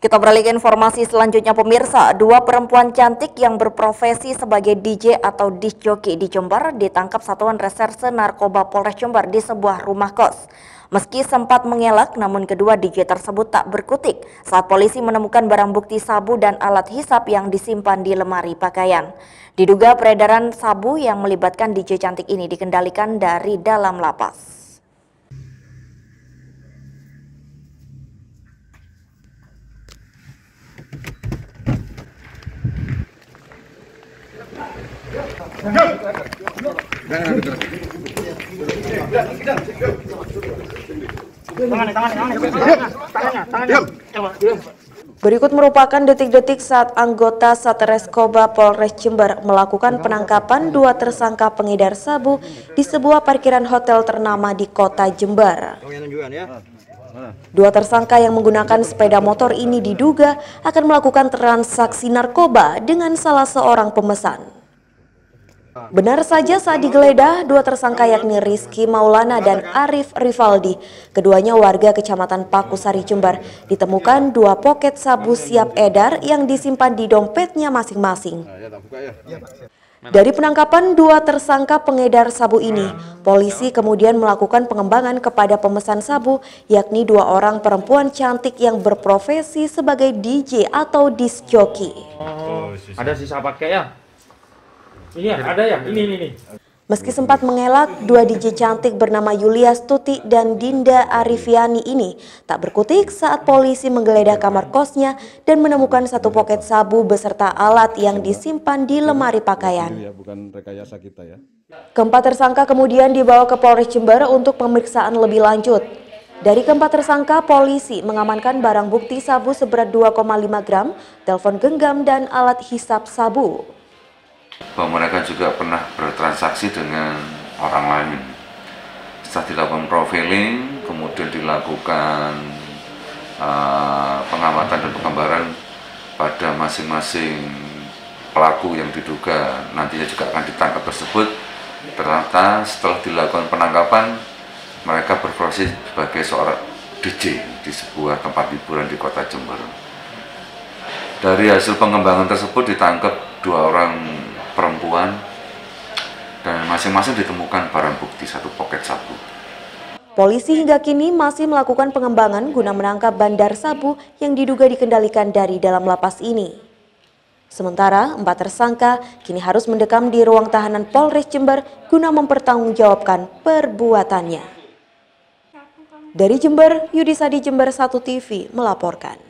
Kita beralih ke informasi selanjutnya pemirsa. Dua perempuan cantik yang berprofesi sebagai DJ atau disc jockey di Jember ditangkap Satuan Reserse Narkoba Polres Jember di sebuah rumah kos. Meski sempat mengelak, namun kedua DJ tersebut tak berkutik saat polisi menemukan barang bukti sabu dan alat hisap yang disimpan di lemari pakaian. Diduga peredaran sabu yang melibatkan DJ cantik ini dikendalikan dari dalam lapas. Berikut merupakan detik-detik saat anggota Satreskoba Polres Jember melakukan penangkapan dua tersangka pengedar sabu di sebuah parkiran hotel ternama di kota Jember. Dua tersangka yang menggunakan sepeda motor ini diduga akan melakukan transaksi narkoba dengan salah seorang pemesan. Benar saja saat digeledah, dua tersangka yakni Rizky Maulana dan Arif Rivaldi, keduanya warga Kecamatan Pakusari Jember, ditemukan dua poket sabu siap edar yang disimpan di dompetnya masing-masing. Dari penangkapan dua tersangka pengedar sabu ini, polisi kemudian melakukan pengembangan kepada pemesan sabu, yakni dua orang perempuan cantik yang berprofesi sebagai DJ atau disc jockey. Oh, ada sisa pakai ya? Iya, ada ya. Ini, ini, ini. Meski sempat mengelak, dua DJ cantik bernama Yulia Stuti dan Dinda Arifiani ini tak berkutik saat polisi menggeledah kamar kosnya dan menemukan satu poket sabu beserta alat yang disimpan di lemari pakaian. Ya, ya. Keempat tersangka kemudian dibawa ke Polres Jember untuk pemeriksaan lebih lanjut. Dari keempat tersangka, polisi mengamankan barang bukti sabu seberat 2,5 gram, telepon genggam, dan alat hisap sabu bahwa mereka juga pernah bertransaksi dengan orang lain. Setelah dilakukan profiling, kemudian dilakukan uh, pengamatan dan penggambaran pada masing-masing pelaku yang diduga nantinya juga akan ditangkap tersebut, ternyata setelah dilakukan penangkapan, mereka berprofesi sebagai seorang DJ di sebuah tempat hiburan di kota Jember. Dari hasil pengembangan tersebut ditangkap dua orang perempuan dan masing-masing ditemukan barang bukti satu poket sabu. Polisi hingga kini masih melakukan pengembangan guna menangkap bandar sabu yang diduga dikendalikan dari dalam lapas ini. Sementara empat tersangka kini harus mendekam di ruang tahanan Polres Jember guna mempertanggungjawabkan perbuatannya. Dari Jember, Yudisadi Jember 1 TV melaporkan.